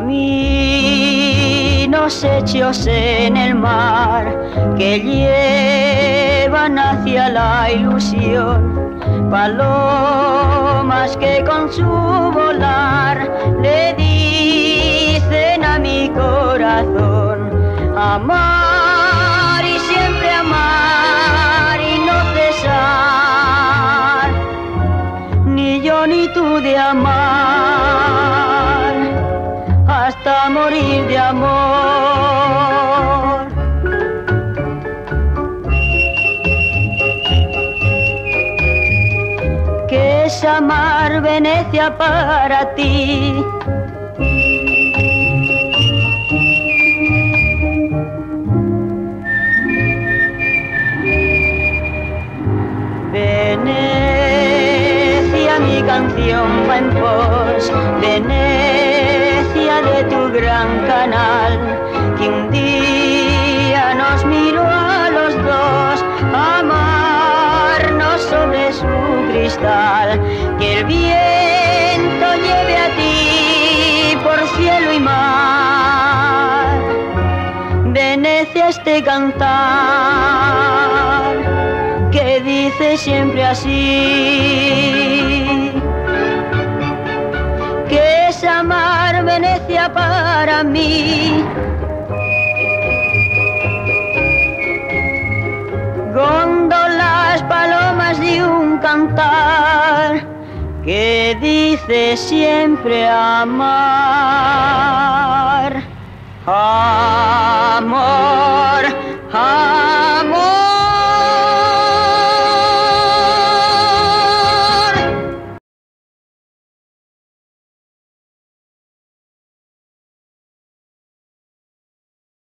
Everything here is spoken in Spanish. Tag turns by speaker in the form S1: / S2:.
S1: Caminos hechos en el mar que llevan hacia la ilusión. Palomas que con su volar le dicen a mi corazón, amar y siempre amar y no cesar, ni yo ni tú de amar, morir de amor. ¿Qué es amar Venecia para ti? Venecia, mi canción va en pos, Venecia de tu gran canal, que un día nos miró a los dos, amarnos sobre su cristal, que el viento lleve a ti por cielo y mar, Venecia este cantar que dice siempre así. Venecia para mí. Góndolas, palomas de un cantar que dice siempre amar. Amor, amor.